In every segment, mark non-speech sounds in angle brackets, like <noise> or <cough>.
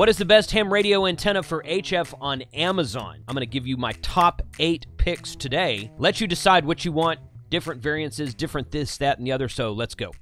What is the best ham radio antenna for HF on Amazon? I'm going to give you my top eight picks today. Let you decide what you want, different variances, different this, that, and the other. So let's go.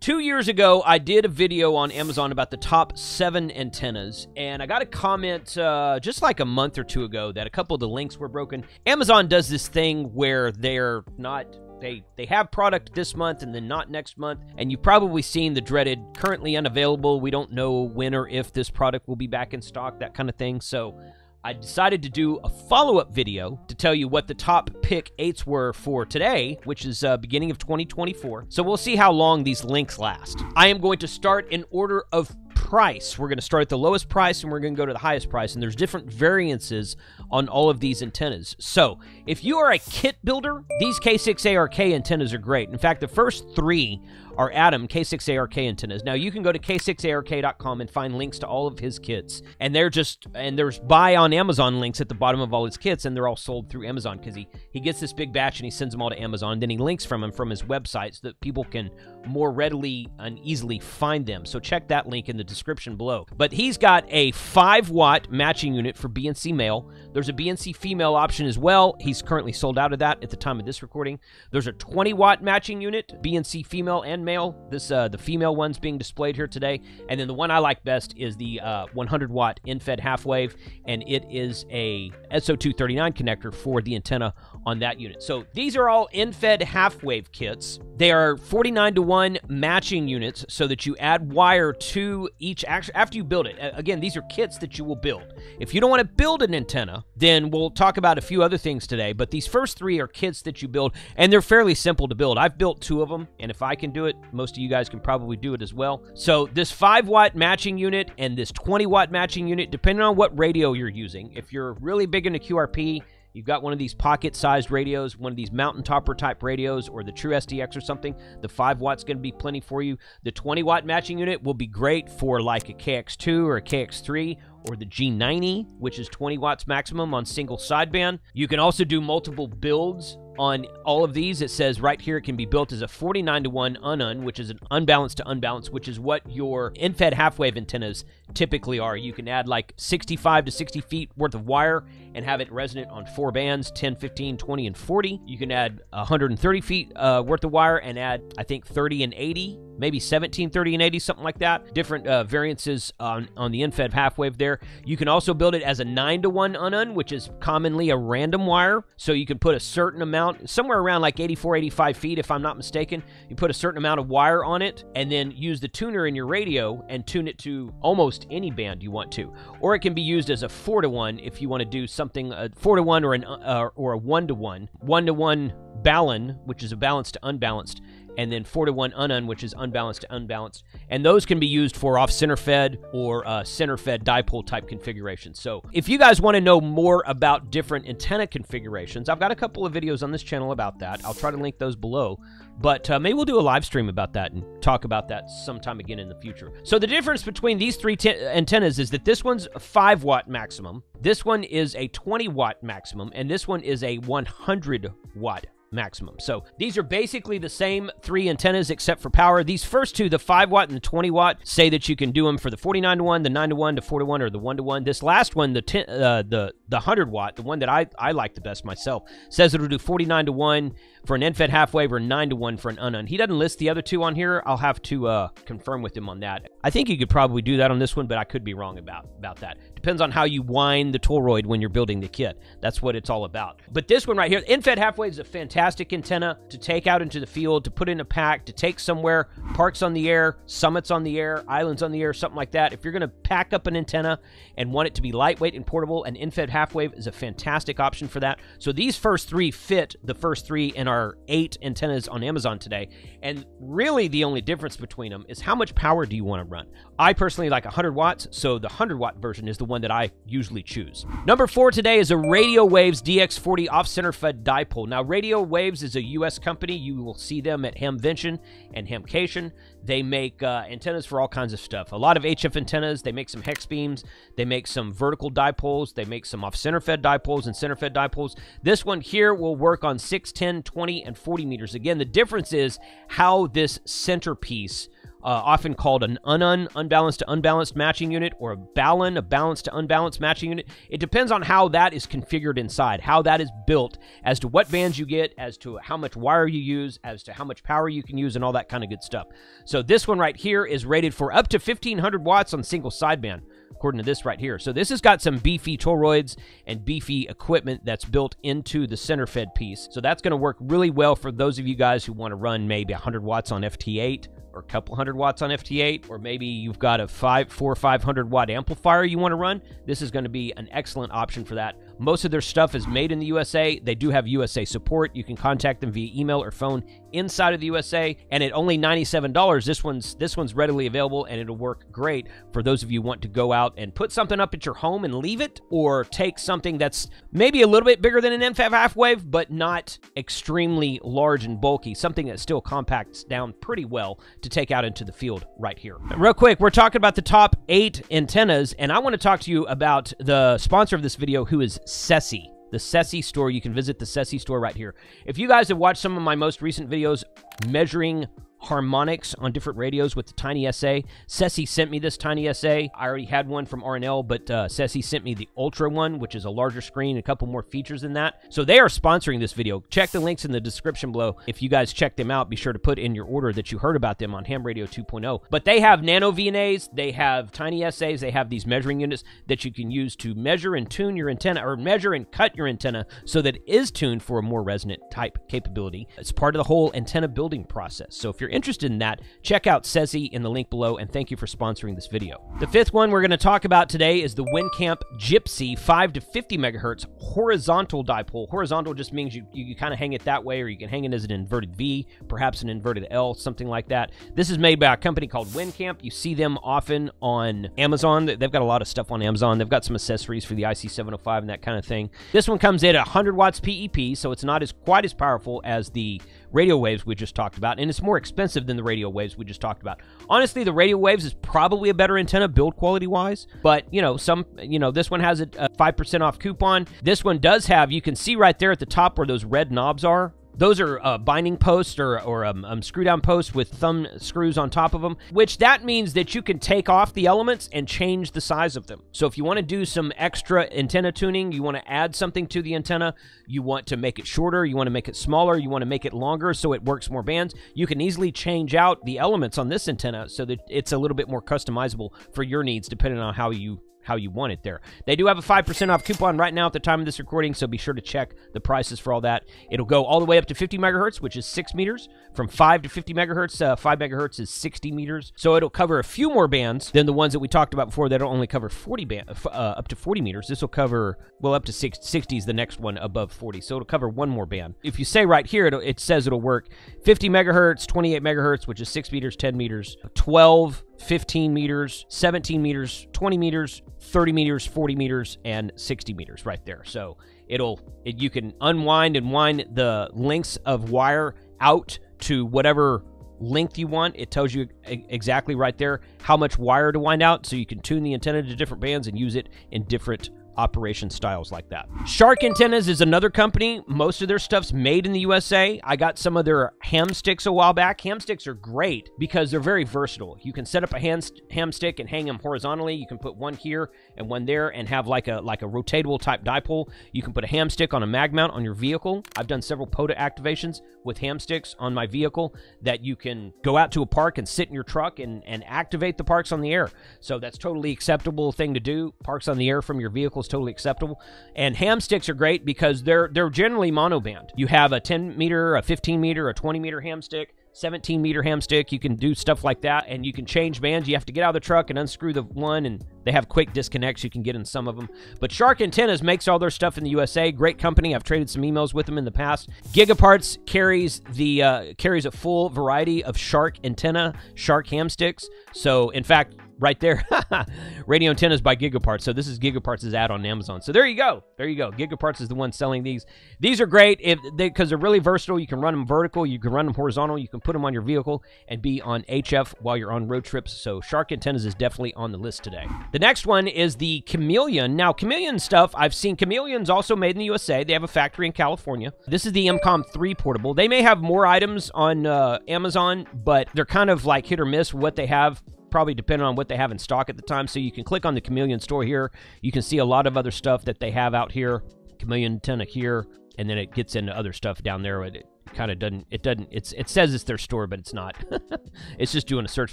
Two years ago, I did a video on Amazon about the top seven antennas, and I got a comment uh, just like a month or two ago that a couple of the links were broken. Amazon does this thing where they're not they they have product this month and then not next month and you've probably seen the dreaded currently unavailable we don't know when or if this product will be back in stock that kind of thing so I decided to do a follow up video to tell you what the top pick eights were for today, which is uh, beginning of 2024. So we'll see how long these links last. I am going to start in order of price. We're going to start at the lowest price and we're going to go to the highest price. And there's different variances on all of these antennas. So if you are a kit builder, these K6ARK antennas are great. In fact, the first three are Adam K6ARK antennas. Now you can go to k6ark.com and find links to all of his kits, and they're just and there's buy on Amazon links at the bottom of all his kits, and they're all sold through Amazon because he he gets this big batch and he sends them all to Amazon. And then he links from them from his website so that people can more readily and easily find them. So check that link in the description below. But he's got a five watt matching unit for BNC male. There's a BNC female option as well. He's currently sold out of that at the time of this recording. There's a 20 watt matching unit, BNC female and male. This uh, the female one's being displayed here today, and then the one I like best is the uh, 100 watt end-fed half wave, and it is a SO239 connector for the antenna on that unit. So these are all end-fed half wave kits. They are 49 to one matching units, so that you add wire to each. After you build it, again, these are kits that you will build. If you don't want to build an antenna, then we'll talk about a few other things today. But these first three are kits that you build, and they're fairly simple to build. I've built two of them, and if I can do it, most of you guys can probably do it as well. So this 5 watt matching unit and this 20 watt matching unit, depending on what radio you're using, if you're really big into QRP, You've got one of these pocket sized radios, one of these mountain topper type radios, or the truSDX or something. The 5 watt's going to be plenty for you. The 20 watt matching unit will be great for like a KX2 or a KX3 or the G90, which is 20 watts maximum on single sideband. You can also do multiple builds on all of these. It says right here it can be built as a 49 to 1 unun, which is an unbalanced to unbalanced, which is what your end-fed half-wave antennas typically are. You can add like 65 to 60 feet worth of wire and have it resonant on four bands 10, 15, 20, and 40. You can add 130 feet uh, worth of wire and add, I think, 30 and 80 maybe 17, 30, and 80, something like that. Different uh, variances on, on the end-fed half wave there. You can also build it as a 9 to 1 unun, which is commonly a random wire. So you can put a certain amount, somewhere around like 84, 85 feet, if I'm not mistaken. You put a certain amount of wire on it and then use the tuner in your radio and tune it to almost any band you want to. Or it can be used as a 4 to 1 if you want to do something, a 4 to 1 or, an, uh, or a 1 to 1. 1 to 1 Balun, which is a balanced to unbalanced, and then 4 to 1 unun, which is unbalanced to unbalanced. And those can be used for off center fed or uh, center fed dipole type configurations. So if you guys want to know more about different antenna configurations, I've got a couple of videos on this channel about that. I'll try to link those below. But uh, maybe we'll do a live stream about that and talk about that sometime again in the future. So the difference between these three antennas is that this one's a 5 watt maximum, this one is a 20 watt maximum, and this one is a 100 watt maximum. So these are basically the same three antennas except for power. These first two, the 5 watt and the 20 watt, say that you can do them for the 49 to 1, the 9 to 1, the 4 to 1, or the 1 to 1. This last one, the 10, uh, the the 100 watt, the one that I, I like the best myself, says it'll do 49 to 1 for an end-fed half wave or 9 to 1 for an unun. He doesn't list the other two on here. I'll have to uh, confirm with him on that. I think you could probably do that on this one, but I could be wrong about, about that. Depends on how you wind the toroid when you're building the kit. That's what it's all about. But this one right here, end-fed half wave is a fantastic antenna to take out into the field, to put in a pack, to take somewhere, parks on the air, summits on the air, islands on the air, something like that. If you're going to pack up an antenna and want it to be lightweight and portable, an end-fed half wave is a fantastic option for that. So these first three fit the first three in our eight antennas on Amazon today. And really the only difference between them is how much power do you want to run? I personally like 100 watts, so the 100 watt version is the one that I usually choose. Number four today is a Radiowavz DX40 off-center fed dipole. Now, Radiowavz is a U.S. company. You will see them at Hamvention and Hamcation. They make uh, antennas for all kinds of stuff. A lot of HF antennas. They make some hex beams. They make some vertical dipoles. They make some off-center fed dipoles and center fed dipoles. This one here will work on 6, 10, 20, and 40 meters. Again, the difference is how this centerpiece uh, often called an unun, unbalanced to unbalanced matching unit, or a balun, a balanced to unbalanced matching unit. It depends on how that is configured inside, how that is built, as to what bands you get, as to how much wire you use, as to how much power you can use, and all that kind of good stuff. So this one right here is rated for up to 1500 watts on single sideband according to this right here. So this has got some beefy toroids and beefy equipment that's built into the center fed piece. So that's going to work really well for those of you guys who want to run maybe 100 watts on FT8 or a couple hundred watts on FT8, or maybe you've got a five, four, 500 watt amplifier you want to run. This is going to be an excellent option for that. Most of their stuff is made in the USA. They do have USA support. You can contact them via email or phone inside of the USA, and at only $97, this one's this one's readily available and it'll work great for those of you want to go out and put something up at your home and leave it, or take something that's maybe a little bit bigger than an MFAF half wave, but not extremely large and bulky, something that still compacts down pretty well to take out into the field right here. Real quick, we're talking about the top eight antennas, and I want to talk to you about the sponsor of this video, who is Seesii. The Seesii store. You can visit the Seesii store right here. If you guys have watched some of my most recent videos measuring harmonics on different radios with the Tiny SA. Seesii sent me this TinySA. I already had one from R&L, but uh, sent me the Ultra one, which is a larger screen, a couple more features than that. So they are sponsoring this video. Check the links in the description below. If you guys check them out, be sure to put in your order that you heard about them on Ham Radio 2.0. But they have nano VNAs, they have TinySAs, they have these measuring units that you can use to measure and tune your antenna, or measure and cut your antenna so that it is tuned for a more resonant type capability. It's part of the whole antenna building process. So if you're interested in that, check out Seesii in the link below, and thank you for sponsoring this video. The fifth one we're going to talk about today is the Windcamp Gipsy 5 to 50 megahertz horizontal dipole. Horizontal just means you, you, you kind of hang it that way, or you can hang it as an inverted V, perhaps an inverted L, something like that. This is made by a company called Windcamp. You see them often on Amazon. They've got a lot of stuff on Amazon. They've got some accessories for the IC705 and that kind of thing. This one comes in at 100 watts PEP, so it's not as quite as powerful as the Radiowavz we just talked about, and it's more expensive than the Radiowavz we just talked about. Honestly, the Radiowavz is probably a better antenna build quality wise, but you know, some, you know, this one has a 5% off coupon. This one does have, you can see right there at the top where those red knobs are. Those are uh, binding posts or, or um, um, screw down posts with thumb screws on top of them, which that means that you can take off the elements and change the size of them. So if you want to do some extra antenna tuning, you want to add something to the antenna, you want to make it shorter, you want to make it smaller, you want to make it longer so it works more bands, you can easily change out the elements on this antenna so that it's a little bit more customizable for your needs depending on how you how you want it there. They do have a 5% off coupon right now at the time of this recording, so be sure to check the prices for all that. It'll go all the way up to 50 megahertz, which is 6 meters. From 5 to 50 megahertz, uh, 5 megahertz is 60 meters. So it'll cover a few more bands than the ones that we talked about before that'll only cover 40 band, uh, up to 40 meters. This will cover, well, up to 60 is the next one above 40. So it'll cover one more band. If you say right here, it says it'll work 50 megahertz, 28 megahertz, which is 6 meters, 10 meters, 12 15 meters, 17 meters, 20 meters, 30 meters, 40 meters, and 60 meters right there. So it'll it, you can unwind and wind the lengths of wire out to whatever length you want. It tells you exactly right there how much wire to wind out, so you can tune the antenna to different bands and use it in different operation styles like that. Shark Antennas is another company. Most of their stuff's made in the USA. I got some of their ham sticks a while back. Ham sticks are great because they're very versatile. You can set up a ham, ham stick and hang them horizontally. You can put one here and one there and have like a like a rotatable type dipole. You can put a ham stick on a mag mount on your vehicle. I've done several POTA activations with ham sticks on my vehicle that you can go out to a park and sit in your truck and, and activate the parks on the air. So that's totally acceptable thing to do. Parks on the air from your vehicle totally acceptable. And ham sticks are great because they're they're generally monoband. You have a 10 meter, a 15 meter, a 20 meter ham stick. 17 meter ham stick. You can do stuff like that, and you can change bands. You have to get out of the truck and unscrew the one, and they have quick disconnects. You can get in some of them. But Shark Antennas makes all their stuff in the USA. Great company. I've traded some emails with them in the past. Gigaparts carries the uh, carries a full variety of Shark antenna, Shark ham sticks. So in fact, right there. <laughs> Radio antennas by Gigaparts. So this is Gigaparts' ad on Amazon. So there you go. There you go. Gigaparts is the one selling these. These are great if they because they're really versatile. You can run them vertical, you can run them horizontal, you can put them on your vehicle and be on HF while you're on road trips. So Shark antennas is definitely on the list today. The next one is the Chameleon. Now Chameleon stuff, I've seen Chameleons also made in the USA. They have a factory in California. This is the Emcomm 3 portable. They may have more items on uh, Amazon, but they're kind of like hit or miss what they have probably depending on what they have in stock at the time. So you can click on the Chameleon store here. You can see a lot of other stuff that they have out here. Chameleon antenna here, and then it gets into other stuff down there. It kind of doesn't. It doesn't. It's it says it's their store, but it's not. <laughs> it's just doing a search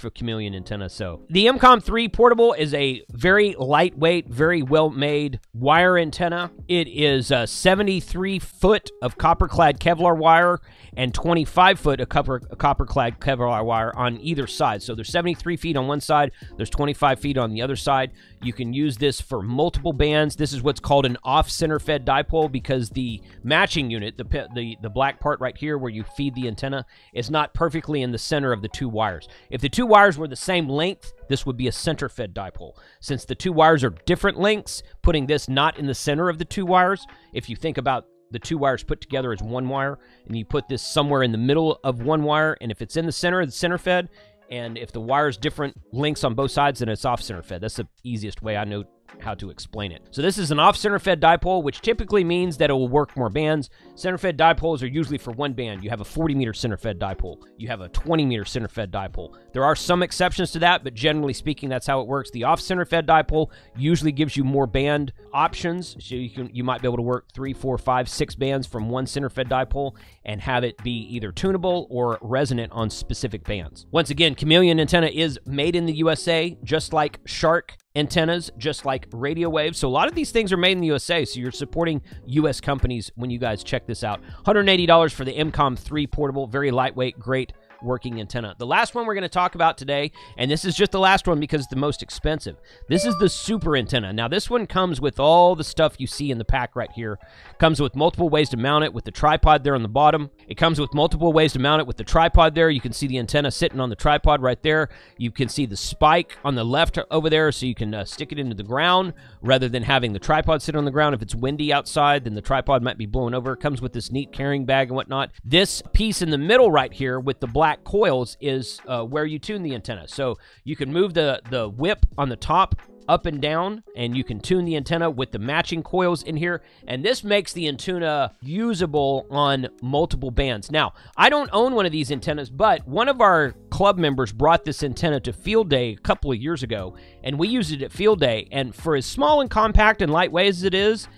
for Chameleon antenna. So the Emcomm 3 portable is a very lightweight, very well made wire antenna. It is a 73 foot of copper clad Kevlar wire and 25 foot of copper copper clad Kevlar wire on either side. So there's 73 feet on one side. There's 25 feet on the other side. You can use this for multiple bands. This is what's called an off center fed dipole because the matching unit, the the the black part right here where you feed the antenna, is not perfectly in the center of the two wires. If the two wires were the same length, this would be a center fed dipole. Since the two wires are different lengths, putting this not in the center of the two wires, if you think about the two wires put together as one wire, and you put this somewhere in the middle of one wire, and if it's in the center of the center fed, and if the wire's different lengths on both sides, then it's off center fed. That's the easiest way I know how to explain it. So this is an off-center fed dipole, which typically means that it will work more bands. Center fed dipoles are usually for one band. You have a 40 meter center fed dipole. You have a 20 meter center fed dipole. There are some exceptions to that, but generally speaking, that's how it works. The off-center fed dipole usually gives you more band options. So you can you might be able to work three, four, five, six bands from one center fed dipole and have it be either tunable or resonant on specific bands. Once again, Chameleon antenna is made in the USA, just like Shark antennas, just like Radiowavz. So a lot of these things are made in the USA, so you're supporting US companies when you guys check this out. $180 for the Emcomm 3 portable, very lightweight, great working antenna. The last one we're going to talk about today, and this is just the last one because it's the most expensive. This is the super antenna. Now, this one comes with all the stuff you see in the pack right here. Comes with multiple ways to mount it with the tripod there on the bottom. It comes with multiple ways to mount it with the tripod there. You can see the antenna sitting on the tripod right there. You can see the spike on the left over there, so you can uh, stick it into the ground rather than having the tripod sit on the ground. If it's windy outside, then the tripod might be blowing over. It comes with this neat carrying bag and whatnot. This piece in the middle right here with the black coils is uh, where you tune the antenna. So you can move the, the whip on the top up and down, and you can tune the antenna with the matching coils in here. And this makes the antenna usable on multiple bands. Now, I don't own one of these antennas, but one of our club members brought this antenna to field day a couple of years ago, and we used it at field day. And for as small and compact and lightweight as it is,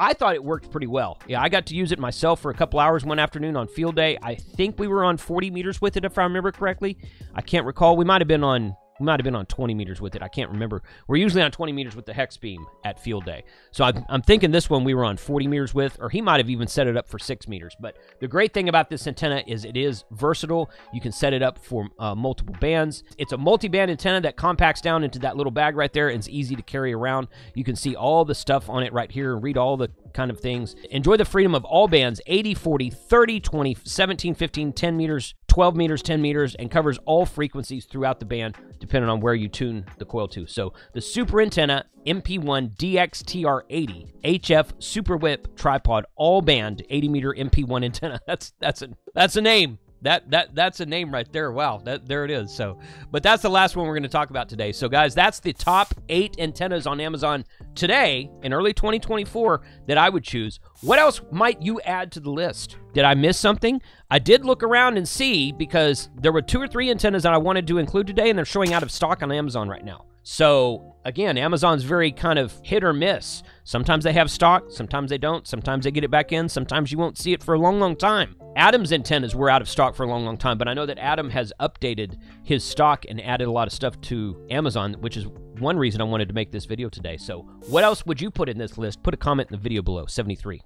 I thought it worked pretty well. Yeah, I got to use it myself for a couple hours one afternoon on field day. I think we were on 40 meters with it, if I remember correctly. I can't recall. We might have been on we might have been on 20 meters with it. I can't remember. We're usually on 20 meters with the hex beam at field day. So I'm, I'm, thinking this one we were on 40 meters with, or he might have even set it up for six meters. But the great thing about this antenna is it is versatile. You can set it up for uh, multiple bands. It's a multi-band antenna that compacts down into that little bag right there. And it's easy to carry around. You can see all the stuff on it right here and read all the kind of things. Enjoy the freedom of all bands 80, 40, 30, 20, 17, 15, 10 meters, 12 meters, 10 meters, and covers all frequencies throughout the band, depending on where you tune the coil to. So the Super Antenna MP1 DXTR80 HF Super Whip tripod all band 80 meter MP1 antenna. <laughs> That's that's a that's a name. That that that's a name right there. Wow, that there it is. So, but that's the last one we're going to talk about today. So, guys, that's the top eight antennas on Amazon today in early 2024 that I would choose. What else might you add to the list? Did I miss something? I did look around and see because there were two or three antennas that I wanted to include today, and they're showing out of stock on Amazon right now. So, again, Amazon's very kind of hit or miss. Sometimes they have stock, sometimes they don't, sometimes they get it back in, sometimes you won't see it for a long, long time. Adam's intent is we're out of stock for a long, long time, but I know that Adam has updated his stock and added a lot of stuff to Amazon, which is one reason I wanted to make this video today. So, what else would you put in this list? Put a comment in the video below. 73.